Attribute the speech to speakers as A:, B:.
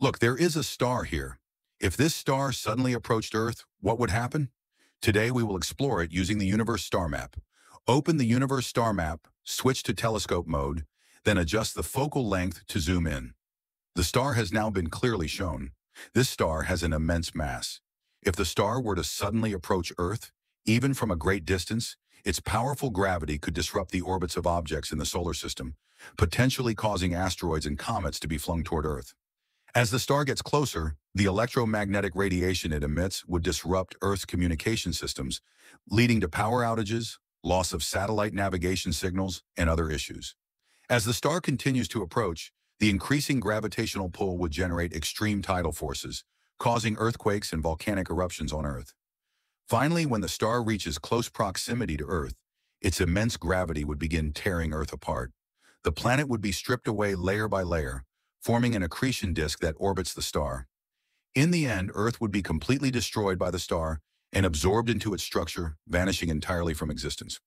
A: Look, there is a star here. If this star suddenly approached Earth, what would happen? Today we will explore it using the Universe Star Map. Open the Universe Star Map, switch to telescope mode, then adjust the focal length to zoom in. The star has now been clearly shown. This star has an immense mass. If the star were to suddenly approach Earth, even from a great distance, its powerful gravity could disrupt the orbits of objects in the solar system, potentially causing asteroids and comets to be flung toward Earth. As the star gets closer, the electromagnetic radiation it emits would disrupt Earth's communication systems, leading to power outages, loss of satellite navigation signals, and other issues. As the star continues to approach, the increasing gravitational pull would generate extreme tidal forces, causing earthquakes and volcanic eruptions on Earth. Finally, when the star reaches close proximity to Earth, its immense gravity would begin tearing Earth apart. The planet would be stripped away layer by layer, forming an accretion disk that orbits the star. In the end, Earth would be completely destroyed by the star and absorbed into its structure, vanishing entirely from existence.